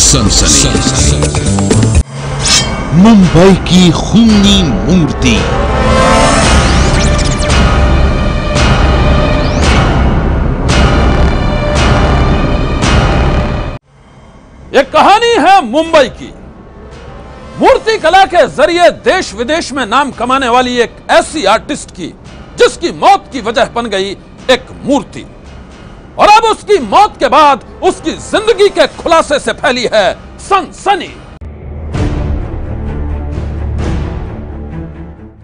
सनसनी। मुंबई की खूनी मूर्ति। ये कहानी है मुंबई की। मूर्ति कला के ज़रिए देश विदेश में नाम कमाने वाली एक ऐसी आर्टिस्ट की जिसकी मौत की वजह बन गई एक मूर्ति। और अब उसकी मौत के बाद उसकी ज़िंदगी के खुलासे से फैली है सनसनी।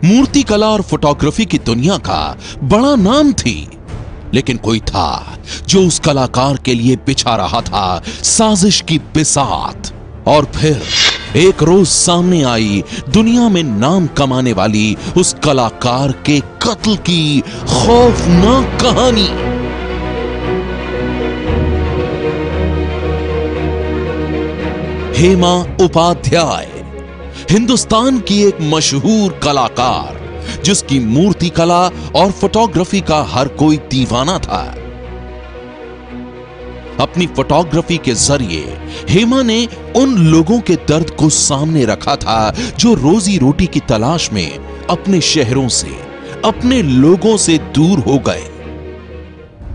मूर्ति कला और फोटोग्राफी की दुनिया का बड़ा नाम थी, लेकिन कोई था जो उस कलाकार के लिए बिछा रहा था साजिश की बिसात। और फिर एक रोज सामने आई दुनिया में नाम कमाने वाली उस कलाकार के कत्ल की खौफनाक कहानी। हेमा उपाध्याय, हिंदुस्तान की एक मशहूर कलाकार, जिसकी मूर्ति कला और फोटोग्राफी का हर कोई दीवाना था। अपनी फोटोग्राफी के ज़रिए हेमा ने उन लोगों के दर्द को सामने रखा था, जो रोजी रोटी की तलाश में अपने शहरों से, अपने लोगों से दूर हो गए।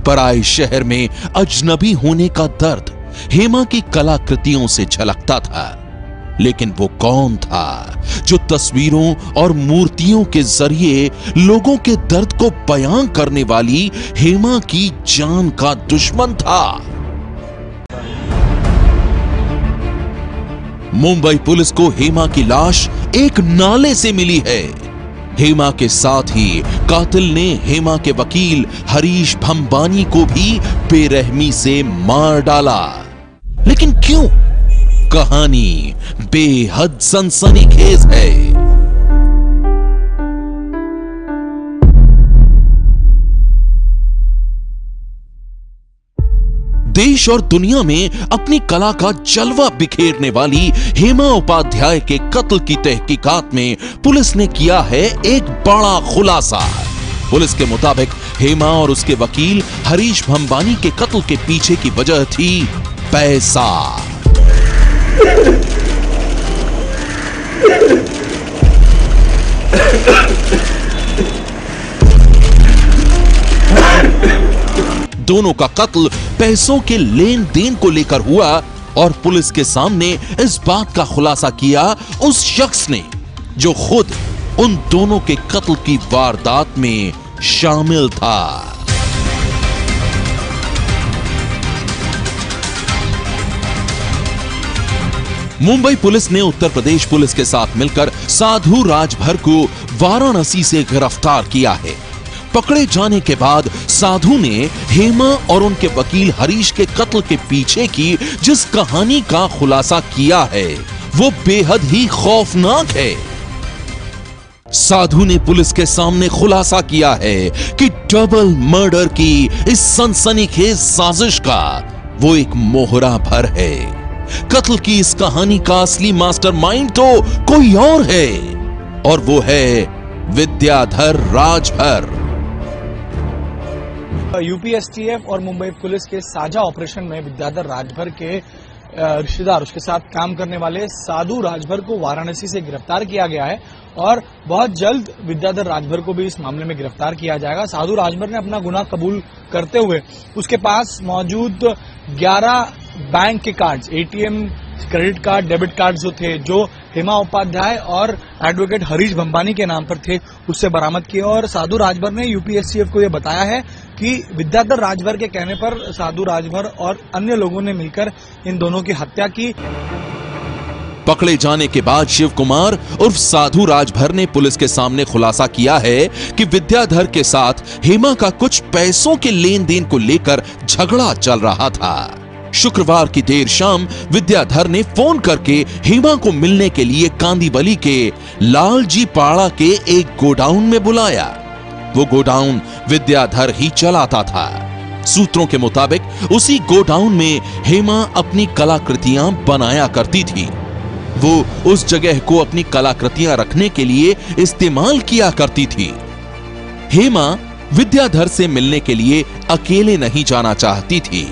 पराए शहर में अजनबी होने का दर्द हेमा की कलाकृतियों से झलकता था, लेकिन वो कौन था जो तस्वीरों और मूर्तियों के ज़रिए लोगों के दर्द को बयां करने वाली हेमा की जान का दुश्मन था? मुंबई पुलिस को हेमा की लाश एक नाले से मिली है। हेमा के साथ ही कातिल ने हेमा के वकील हरीश भंबानी को भी बेरहमी से मार डाला। लेकिन क्यों? कहानी बेहद सनसनीखेज है। देश और दुनिया में अपनी कला का जलवा बिखेरने वाली हेमा उपाध्याय के कत्ल की तहकीकात में पुलिस ने किया है एक बड़ा खुलासा पुलिस के मुताबिक हेमा और उसके वकील हरीश भंबानी के कत्ल के पीछे की वजह थी पैसा दोनों का कत्ल पैसों के लेन देन को लेकर हुआ और पुलिस के सामने इस बात का खुलासा किया, उस शख्स ने जो खुद उन दोनों के कत्ल की वारदात में शामिल था। मुंबई पुलिस ने उत्तर प्रदेश पुलिस के साथ मिलकर साधु राजभर को वाराणसी से गिरफ़्तार किया है। पकड़े जाने के बाद साधु ने हेमा और उनके वकील हरीश के कत्ल के पीछे की जिस कहानी का खुलासा किया है, वो बेहद ही खौफनाक है। साधु ने पुलिस के सामने खुलासा किया है कि डबल मर्डर की इस सनसनीखेज साजिश का वो एक मोहरा भर है। कत्ल की इस कहानी का असली मास्टरमाइंड तो कोई और है, और वो है विद्याधर राजभर। यूपीएसटीएफ और मुंबई पुलिस के साझा ऑपरेशन में विद्याधर राजभर के रिश्तेदार, उसके साथ काम करने वाले साधु राजभर को वाराणसी से गिरफ़्तार किया गया है और बहुत जल्द विद्याधर राजभर को भी इस मामले में गिरफ़्तार किया जाएगा। साधु राजभर ने अपना गुनाह कबूल करते हुए उसके पास मौजूद 11 बैंक के cards ATM credit card debit card जो थे, जो हेमा उपाध्याय और एडवोकेट हरीश भंबानी के नाम पर थे, उससे बरामद किए और साधु राजभर ने यूपीएससीएफ को यह बताया है कि विद्याधर राजभर के कहने पर साधु राजभर और अन्य लोगों ने मिलकर इन दोनों की हत्या की। पकड़े जाने के बाद शिव कुमार उर्फ़ साधु राजभर ने पुलिस के सामने खुलासा किया है कि विद्याधर के साथ हेमा का कुछ पैसों के लेन देन को लेकर झगड़ा चल रहा था। शुक्रवार की देर शाम विद्याधर ने फ़ोन करके हेमा को मिलने के लिए कांदीवली के लालजी पाड़ा के एक गोडाउन में बुलाया। वो गोडाउन विद्याधर ही चलाता था। सूत्रों के मुताबिक, उसी गोडाउन में हेमा अपनी कलाकृतियाँ बनाया करती थी। वो उस जगह को अपनी कलाकृतियाँ रखने के लिए इस्तेमाल किया करती थी। हेमा विद्याधर से मिलने के लिए अकेले नहीं जाना चाहती थी,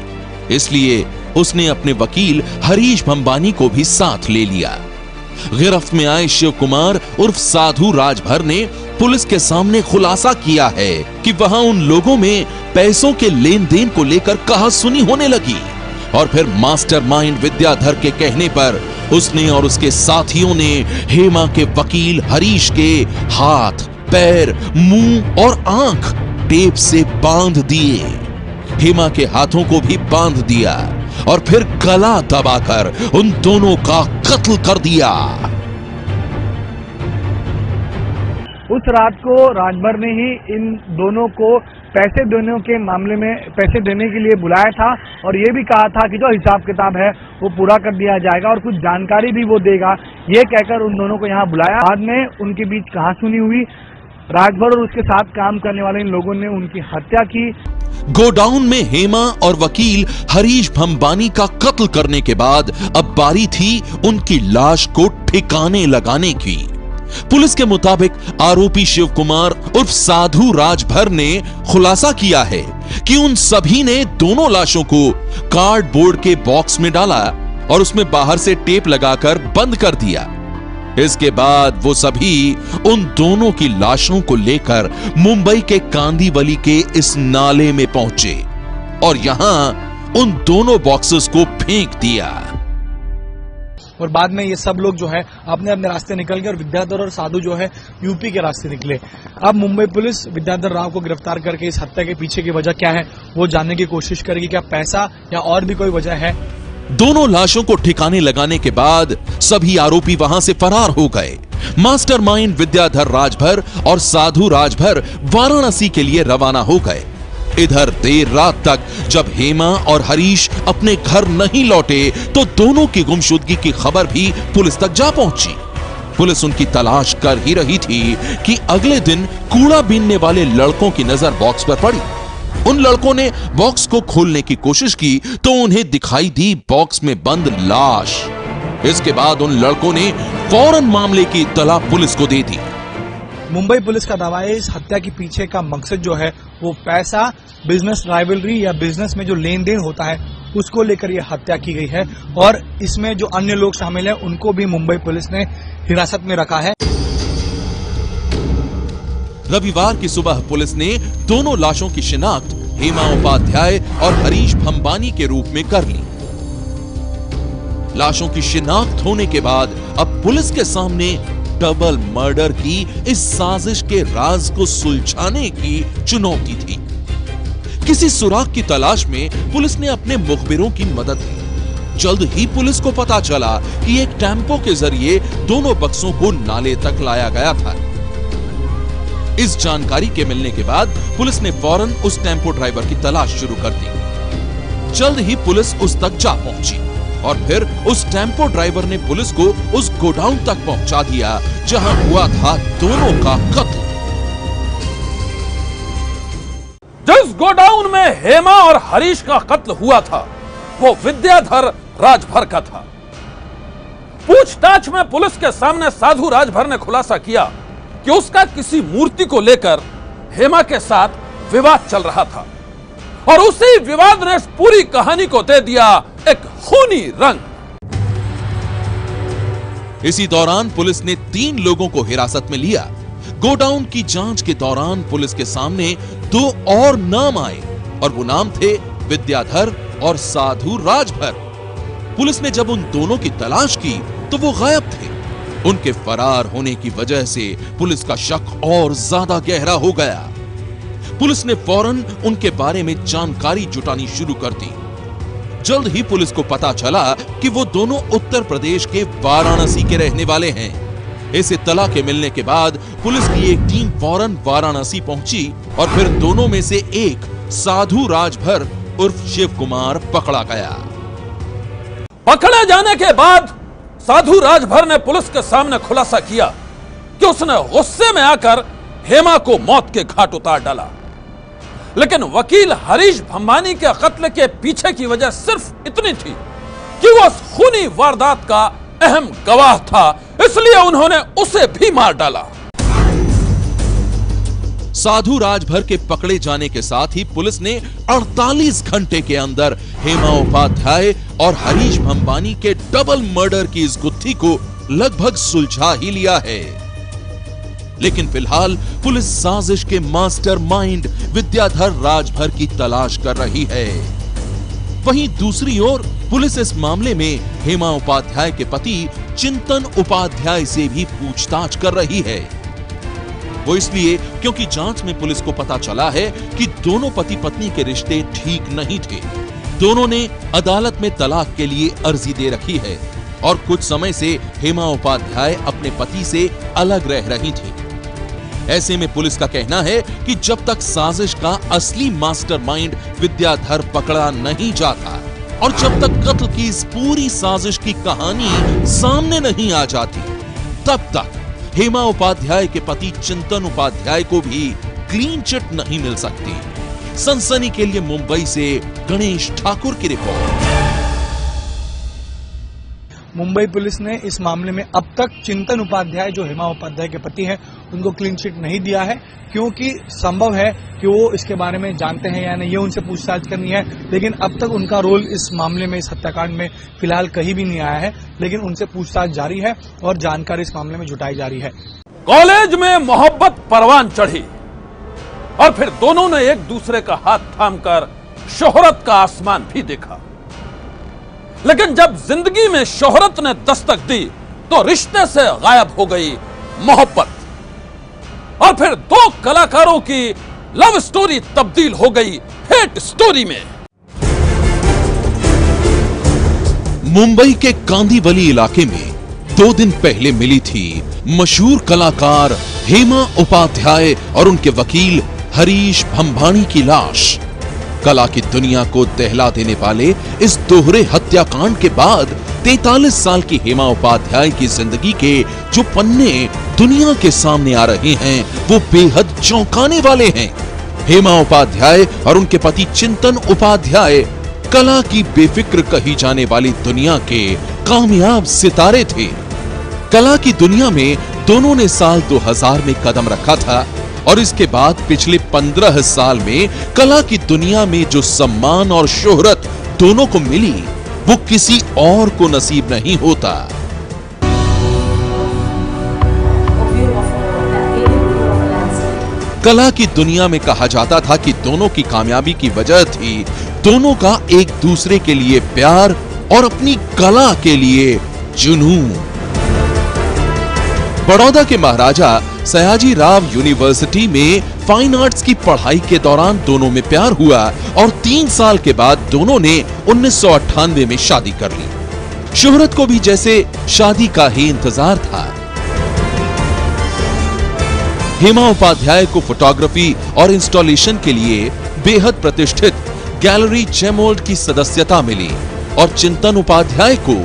इसलिए उसने अपने वकील हरीश भंबानी को भी साथ ले लिया। गिरफ्त में आए शिव कुमार उर्फ़ साधु राजभर ने पुलिस के सामने खुलासा किया है कि वहाँ उन लोगों में पैसों के लेन देन को लेकर कहा सुनी होने लगी। और फिर मास्टरमाइंड विद्याधर के कहने पर उसने और उसके साथियों ने हेमा के वकील हरीश के हाथ, पैर, मुँह और आँख टेप से बाँध दिए। हेमा के हाथों को भी बाँध दिया और फिर गला दबाकर उन दोनों का कत्ल कर दिया। उस रात को राजभर ने ही इन दोनों को पैसे देने के मामले में, पैसे देने के लिए बुलाया था और ये भी कहा था कि जो हिसाब किताब है, वो पूरा कर दिया जाएगा और कुछ जानकारी भी वो देगा। ये कहकर उन दोनों को यहाँ बुलाया। बाद में उनके बीच कहा सुनी हुई। राजभर और उसके साथ काम करने वाले इन लोगों ने उनकी हत्या की। गोडाउन में हेमा और वकील हरीश भंबानी का कत्ल करने के बाद अब बारी थी उनकी लाश को ठिकाने लगाने की। पुलिस के मुताबिक आरोपी शिव कुमार उर्फ़ साधु राजभर ने खुलासा किया है कि उन सभी ने दोनों लाशों को कार्डबोर्ड के बॉक्स में डाला और उसमें बाहर से टेप लगाकर बंद कर दिया। इसके बाद वो सभी उन दोनों की लाशों को लेकर मुंबई के कांदीवली के इस नाले में पहुँचे और यहाँ उन दोनों बॉक्सेस को फेंक दिया। और बाद में ये सब लोग जो है अपने अपने रास्ते निकल गए और विद्याधर और साधु जो है यूपी के रास्ते निकले। अब मुंबई पुलिस विद्याधर राव को गिरफ़्तार करके इस हत्या के पीछे की वजह क्या है, वो जानने की कोशिश करेगी, क्या पैसा या और भी कोई वजह है? दोनों लाशों को ठिकाने लगाने के बाद सभी आरोपी वहाँ से फरार हो गए। मास्टरमाइंड विद्याधर राजभर और साधु राजभर वाराणसी के लिए रवाना हो गए। इधर देर रात तक जब हेमा और हरीश अपने घर नहीं लौटे तो दोनों की गुमशुदगी की खबर भी पुलिस तक जा पहुँची। पुलिस उनकी तलाश कर ही रही थी कि अगले दिन कूड़ा बीनने वाले लड़कों की नज़र बॉक्स पर पड़ी। उन लड़कों ने बॉक्स को खोलने की कोशिश की तो उन्हें दिखाई दी बॉक्स में बंद लाश। इसके बाद उन लड़कों ने फ़ौरन मामले की इतला पुलिस को दे दी। मुंबई पुलिस का दावा है, इस हत्या के पीछे का मकसद जो है, वो पैसा बिज़नेस राइवलरी या बिज़नेस में जो लेन देन होता है, उसको लेकर यह हत्या की गई है। और इसमें जो अन्य लोग शामिल हैं, उनको भी मुंबई पुलिस ने हिरासत में रखा है। रविवार की सुबह पुलिस ने दोनों लाशों की शिनाख्त हेमा उपाध्याय और हरीश भंबानी के रूप में कर ली। लाशों की शिनाख्त होने के बाद अब पुलिस के सामने डबल मर्डर की इस साजिश के राज को सुलझाने की चुनौती थी। किसी सुराग की तलाश में पुलिस ने अपने मुखबिरों की मदद ली। जल्द ही पुलिस को पता चला कि एक टेंपो के ज़रिए दोनों बक्सों को नाले तक लाया गया था। इस जानकारी के मिलने के बाद पुलिस ने फ़ौरन उस टेंपो ड्राइवर की तलाश शुरू कर दी। जल्द ही पुलिस उस तक जा पहुँची और फिर उस टेंपो ड्राइवर ने पुलिस को उस गोडाउन तक पहुँचा दिया, जहाँ हुआ था दोनों का कत्ल। जिस गोडाउन में हेमा और हरीश का कत्ल हुआ था, वो विद्याधर राजभर का था। पूछताछ में पुलिस के सामने साधु राजभर ने खुलासा किया कि उसका किसी मूर्ति को लेकर हेमा के साथ विवाद चल रहा था। और उसी विवाद ने पूरी कहानी को दे दिया एक खूनी रंग। इसी दौरान पुलिस ने तीन लोगों को हिरासत में लिया। गोडाउन की जाँच के दौरान पुलिस के सामने दो और नाम आए और वो नाम थे विद्याधर और साधु राजभर। पुलिस ने जब उन दोनों की तलाश की तो वो गायब थे। उनके फरार होने की वजह से पुलिस का शक और ज़्यादा गहरा हो गया। पुलिस ने फ़ौरन उनके बारे में जानकारी जुटानी शुरू कर दी। जल्द ही पुलिस को पता चला कि वो दोनों उत्तर प्रदेश के वाराणसी के रहने वाले हैं। इस इतला के मिलने के बाद पुलिस की एक टीम फ़ौरन वाराणसी पहुँची और फिर दोनों में से एक साधु राजभर उर्फ़ शिव कुमार पकड़ा गया। पकड़ा जाने के बाद साधु राजभर ने पुलिस के सामने खुलासा किया कि उसने गुस्से में आकर हेमा को मौत के घाट उतार डाला। लेकिन वकील हरीश भंबानी के कत्ल के पीछे की वजह सिर्फ़ इतनी थी कि वह खूनी वारदात का अहम गवाह था, इसलिए उन्होंने उसे भी मार डाला। साधु राजभर के पकड़े जाने के साथ ही पुलिस ने 48 घंटे के अंदर हेमा उपाध्याय और हरीश भंबानी के डबल मर्डर की इस गुत्थी को लगभग सुलझा ही लिया है। लेकिन फ़िलहाल पुलिस साजिश के मास्टरमाइंड विद्याधर राजभर की तलाश कर रही है। वहीं दूसरी ओर पुलिस इस मामले में हेमा उपाध्याय के पति चिंतन उपाध्याय से भी पूछताछ कर रही है। वो इसलिए क्योंकि जाँच में पुलिस को पता चला है कि दोनों पति पत्नी के रिश्ते ठीक नहीं थे। दोनों ने अदालत में तलाक के लिए अर्जी दे रखी है और कुछ समय से हेमा उपाध्याय अपने पति से अलग रह रही थी। ऐसे में पुलिस का कहना है कि जब तक साजिश का असली मास्टरमाइंड विद्याधर पकड़ा नहीं जाता और जब तक कत्ल की इस पूरी साजिश की कहानी सामने नहीं आ जाती, तब तक हेमा उपाध्याय के पति चिंतन उपाध्याय को भी क्लीन चिट नहीं मिल सकती। सनसनी के लिए मुंबई से गणेश ठाकुर की रिपोर्ट मुंबई पुलिस ने इस मामले में अब तक चिंतन उपाध्याय, जो हेमा उपाध्याय के पति हैं, उनको क्लीन चिट नहीं दिया है, क्योंकि संभव है कि वो इसके बारे में जानते हैं या नहीं, ये उनसे पूछताछ करनी है। लेकिन अब तक उनका रोल इस मामले में, इस हत्याकांड में फ़िलहाल कहीं भी नहीं आया है, लेकिन उनसे पूछताछ जारी है और जानकारी इस मामले में जुटाई जा रही है। कॉलेज में मोहब्बत परवान चढ़ी और फिर दोनों ने एक दूसरे का हाथ थामकर शोहरत का आसमान भी देखा। लेकिन जब ज़िंदगी में शोहरत ने दस्तक दी तो रिश्ते से गायब हो गई मोहब्बत। और फिर दो कलाकारों की लव स्टोरी तब्दील हो गई हेट स्टोरी में। मुंबई के कांदीवली इलाके में दो दिन पहले मिली थी मशहूर कलाकार हेमा उपाध्याय और उनके वकील हरीश भंभानी की लाश। कला की दुनिया को दहला देने वाले इस दोहरे हत्याकांड के बाद 43 साल की हेमा उपाध्याय की ज़िंदगी के जो पन्ने दुनिया के सामने आ रहे हैं, वो बेहद चौंकाने वाले हैं। हेमा उपाध्याय और उनके पति चिंतन उपाध्याय कला की बेफिक्र कही जाने वाली दुनिया के कामयाब सितारे थे। कला की दुनिया में दोनों ने साल 2000 में कदम रखा था। और इसके बाद पिछले पंद्रह साल में कला की दुनिया में जो सम्मान और शोहरत दोनों को मिली, वो किसी और को नसीब नहीं होता। कला की दुनिया में कहा जाता था कि दोनों की कामयाबी की वजह थी दोनों का एक दूसरे के लिए प्यार और अपनी कला के लिए जुनून। बड़ौदा के महाराजा सयाजी राव यूनिवर्सिटी में फाइन आर्ट्स की पढ़ाई के दौरान दोनों में प्यार हुआ और तीन साल के बाद दोनों ने उन्नीस सौ अट्ठानवे में शादी कर ली। शोहरत को भी जैसे शादी का ही इंतज़ार था। हेमा उपाध्याय को फोटोग्राफी और इंस्टॉलेशन के लिए बेहद प्रतिष्ठित गैलरी जेमोल्ड की सदस्यता मिली। और चिंतन उपाध्याय को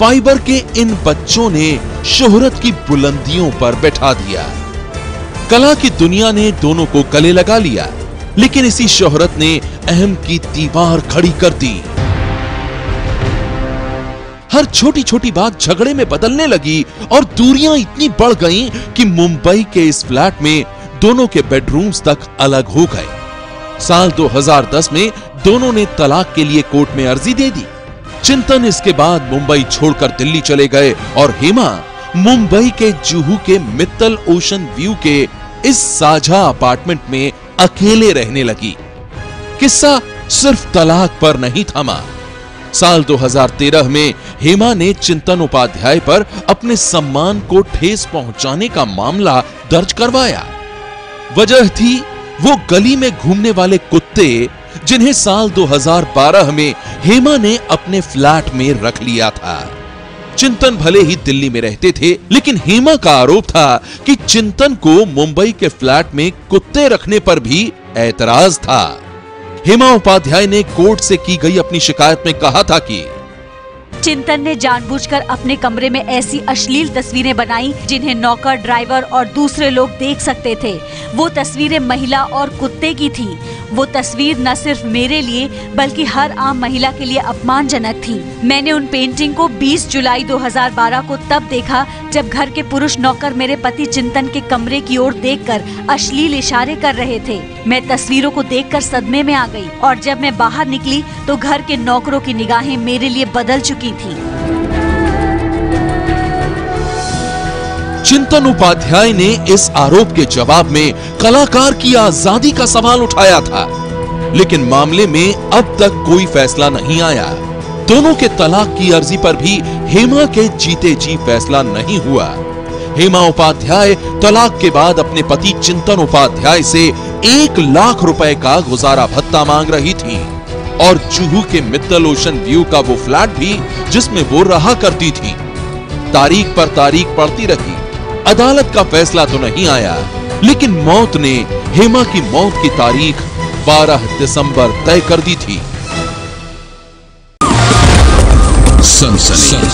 फाइबर के इन बच्चों ने शोहरत की बुलंदियों पर बैठा दिया। कला की दुनिया ने दोनों को गले लगा लिया, लेकिन इसी शोहरत ने अहम की दीवार खड़ी कर दी। हर छोटी छोटी बात झगड़े में बदलने लगी और दूरियाँ इतनी बढ़ गईं कि मुंबई के इस फ्लैट में दोनों के बेडरूम्स तक अलग हो गए। साल 2010 में दोनों ने तलाक के लिए कोर्ट में अर्जी दे दी। चिंतन इसके बाद मुंबई छोड़कर दिल्ली चले गए और हेमा, मुंबई के जुहू के मित्तल ओशन व्यू के इस साझा अपार्टमेंट में अकेले रहने लगी। किस्सा सिर्फ़ तलाक पर नहीं थमा। साल 2013 में हेमा ने चिंतन उपाध्याय पर अपने सम्मान को ठेस पहुँचाने का मामला दर्ज करवाया। वजह थी, वो गली में घूमने वाले कुत्ते जिन्हें साल 2012 में हेमा ने अपने फ्लैट में रख लिया था। चिंतन भले ही दिल्ली में रहते थे, लेकिन हेमा का आरोप था कि चिंतन को मुंबई के फ्लैट में कुत्ते रखने पर भी ऐतराज था। हेमा उपाध्याय ने कोर्ट से की गई अपनी शिकायत में कहा था कि चिंतन ने जानबूझकर अपने कमरे में ऐसी अश्लील तस्वीरें बनाई जिन्हें नौकर, ड्राइवर और दूसरे लोग देख सकते थे। वो तस्वीरें महिला और कुत्ते की थी। वो तस्वीर न सिर्फ़ मेरे लिए, बल्कि हर आम महिला के लिए अपमानजनक थी। मैंने उन पेंटिंग को 20 जुलाई 2012 को तब देखा जब घर के पुरुष नौकर मेरे पति चिंतन के कमरे की ओर देखकर अश्लील इशारे कर रहे थे। मैं तस्वीरों को देखकर सदमे में आ गई और जब मैं बाहर निकली तो घर के नौकरों की निगाहें मेरे लिए बदल चुकी थी। चिंतन उपाध्याय ने इस आरोप के जवाब में कलाकार की आज़ादी का सवाल उठाया था, लेकिन मामले में अब तक कोई फैसला नहीं आया। दोनों के तलाक की अर्जी पर भी हेमा के जीते जी फैसला नहीं हुआ। हेमा उपाध्याय तलाक के बाद अपने पति चिंतन उपाध्याय से एक लाख रुपए का गुजारा भत्ता मांग रही थी और जुहू के मित्तल ओशन व्यू का वो फ्लैट भी जिसमें वो रहा करती थी। तारीख पर तारीख पड़ती रही। अदालत का फैसला तो नहीं आया, लेकिन मौत ने हेमा की मौत की तारीख 12 दिसंबर तय कर दी थी। सनसनी।